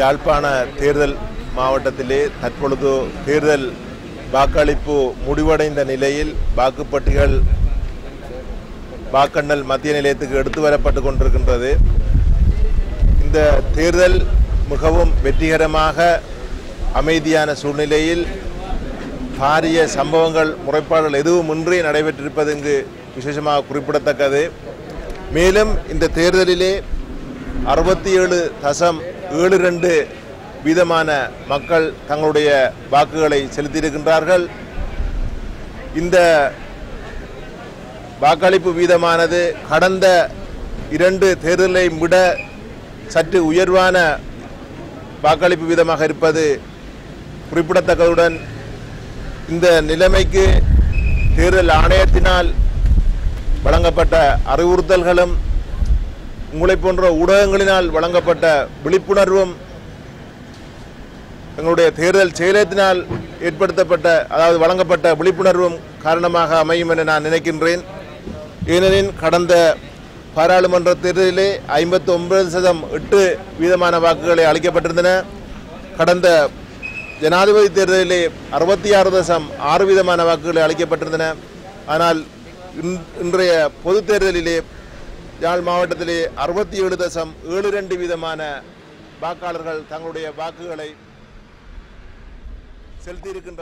யாழ்ப்பாண தேர்தல் மாவட்டத்திலே தற்பொழுது தேர்தல் வாக்களிப்பு முடிவடைந்த நிலையில் வாக்குப்பட்டிகள் வாக்கண்ணல் மத்திய நிலையத்துக்கு எடுத்து வரப்பட்டு கொண்டிருக்கின்றது. இந்த தேர்தல் மிகவும் வெற்றிகரமாக அமைதியான சூழ்நிலையில் பாரிய சம்பவங்கள் முறைப்பாடுகள் எதுவுமின்றி நடைபெற்றிருப்பது இங்கு விசேஷமாக குறிப்பிடத்தக்கது. மேலும் இந்த தேர்தலிலே அறுபத்தி ஏழு தசம் ஏழு ரெண்டு வீதமான மக்கள் தங்களுடைய வாக்குகளை செலுத்தியிருக்கின்றார்கள். இந்த வாக்களிப்பு வீதமானது கடந்த இரண்டு தேர்தலை விட சற்று உயர்வான வாக்களிப்பு வீதமாக இருப்பது குறிப்பிடத்தக்கதுடன் இந்த நிலைமைக்கு தேர்தல் ஆணையத்தினால் வழங்கப்பட்ட அறிவுறுத்தல்களும் உங்களை போன்ற ஊடகங்களினால் வழங்கப்பட்ட விழிப்புணர்வும் எங்களுடைய தேர்தல் செயலத்தினால் ஏற்படுத்தப்பட்ட அதாவது வழங்கப்பட்ட விழிப்புணர்வும் காரணமாக அமையும் என நான் நினைக்கின்றேன். ஏனெனில் கடந்த பாராளுமன்ற தேர்தலிலே ஐம்பத்தி ஒன்பது சதம் எட்டு வீதமான வாக்குகளை அளிக்கப்பட்டிருந்தன. கடந்த ஜனாதிபதி தேர்தலிலே அறுபத்தி ஆறு தசம் ஆறு வீதமான வாக்குகளை அளிக்கப்பட்டிருந்தன. ஆனால் இன்- இன்றைய பொது தேர்தலிலே யாழ் மாவட்டத்திலே அறுபத்தி ஏழு தசம் ஏழு ரெண்டு வீதமான வாக்காளர்கள் தங்களுடைய வாக்குகளை செலுத்தியிருக்கின்ற